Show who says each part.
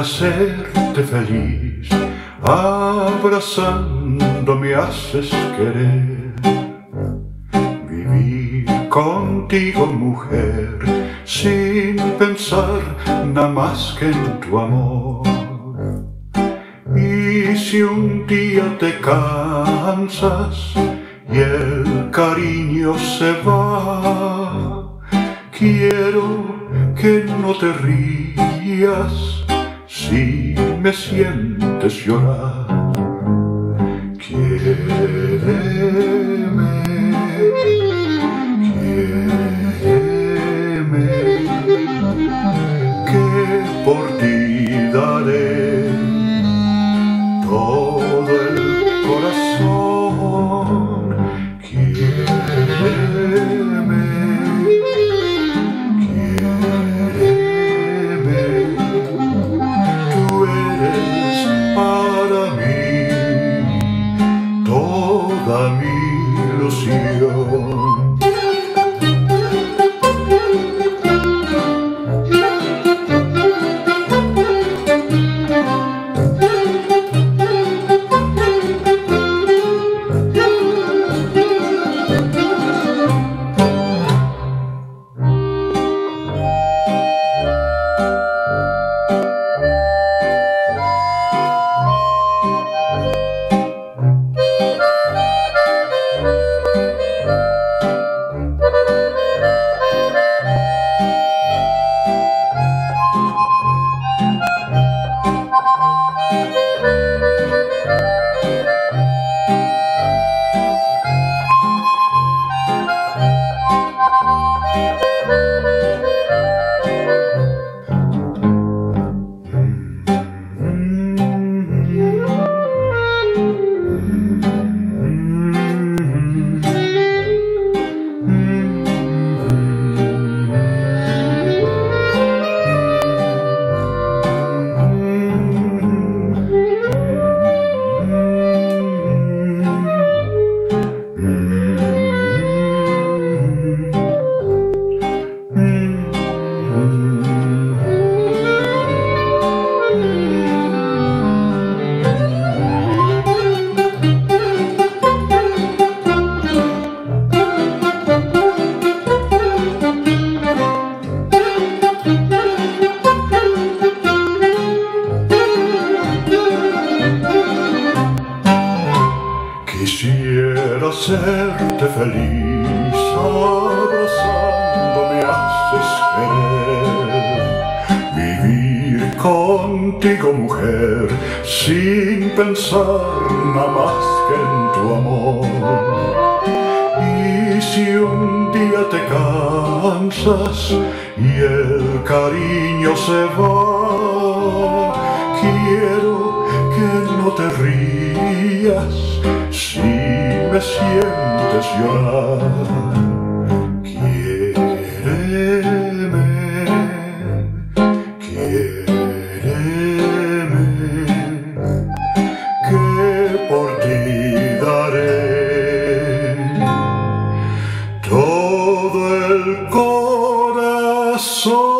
Speaker 1: hacerte feliz, abrazando me haces querer. Vivir contigo, mujer, sin pensar nada más que en tu amor. Y si un día te cansas y el cariño se va, quiero que no te rías si me sientes llorar. Quiéreme, Música Hacerte feliz, abrazando me haces querer. Vivir contigo, mujer, sin pensar nada más que en tu amor. Y si un día te cansas y el cariño se va, quiero que no te rías si me sientes llorar. Quiéreme, quiéreme, que por ti daré todo el corazón.